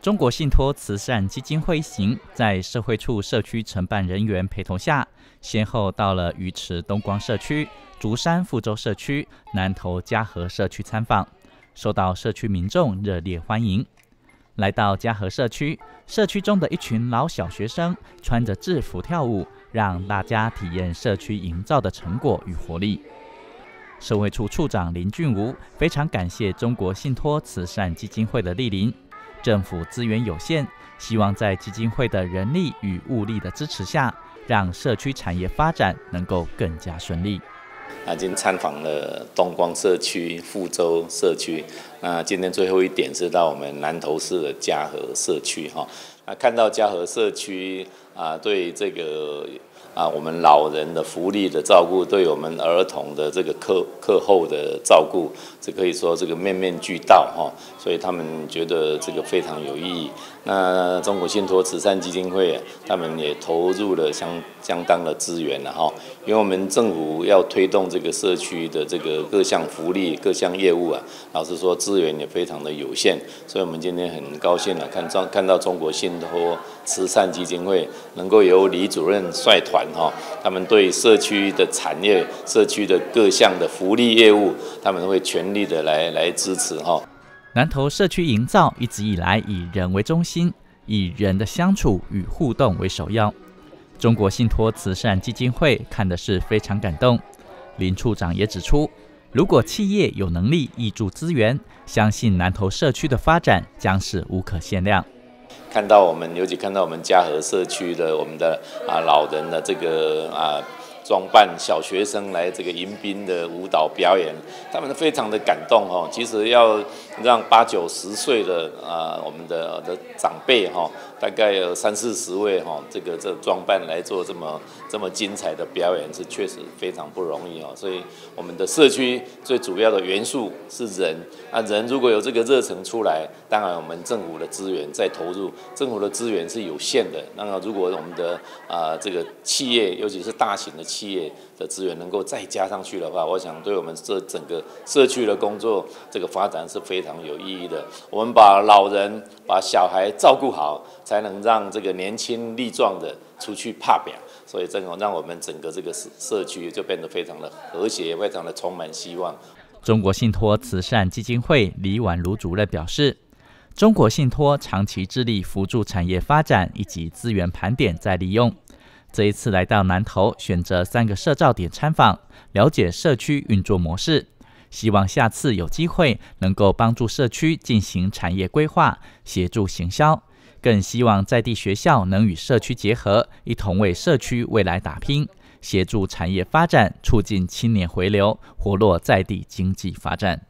中国信托慈善基金会行在社会处社区承办人员陪同下，先后到了鱼池东光社区、竹山福州社区、南投嘉禾社区参访，受到社区民众热烈欢迎。来到嘉禾社区，社区中的一群老小学生穿着制服跳舞，让大家体验社区营造的成果与活力。社会处处长林俊吾非常感谢中国信托慈善基金会的莅临。政府资源有限，希望在基金会的人力与物力的支持下，让社区产业发展能够更加顺利。那今参访了东光社区、富州社区，那今天最后一点是到我们南投市的嘉禾社区哈。那看到嘉禾社区啊，对这个。啊，我们老人的福利的照顾，对我们儿童的这个课课后的照顾，这可以说这个面面俱到哈，所以他们觉得这个非常有意义。那中国信托慈善基金会，他们也投入了相相当的资源了哈，因为我们政府要推动这个社区的这个各项福利、各项业务啊，老实说资源也非常的有限，所以我们今天很高兴啊，看中看到中国信托慈善基金会能够由李主任率团。哈，他们对社区的产业、社区的各项的福利业务，他们会全力的来来支持哈。南投社区营造一直以来以人为中心，以人的相处与互动为首要。中国信托慈善基金会看的是非常感动。林处长也指出，如果企业有能力挹注资源，相信南投社区的发展将是无可限量。看到我们，尤其看到我们嘉禾社区的我们的啊老人的这个啊装扮，小学生来这个迎宾的舞蹈表演，他们非常的感动哈。其实要让八九十岁的啊我们的的长辈哈。大概有三四十位哈，这个这装扮来做这么这么精彩的表演，是确实非常不容易哦。所以我们的社区最主要的元素是人啊，人如果有这个热忱出来，当然我们政府的资源再投入，政府的资源是有限的。那么如果我们的啊这个企业，尤其是大型的企业的资源能够再加上去的话，我想对我们这整个社区的工作这个发展是非常有意义的。我们把老人、把小孩照顾好。才能让这个年轻力壮的出去怕表，所以这个让我们整个这个社社区就变得非常的和谐，非常的充满希望。中国信托慈善基金会李婉如主任表示，中国信托长期致力辅助产业发展以及资源盘点再利用。这一次来到南投，选择三个社照点参访，了解社区运作模式，希望下次有机会能够帮助社区进行产业规划，协助行销。更希望在地学校能与社区结合，一同为社区未来打拼，协助产业发展，促进青年回流，活络在地经济发展。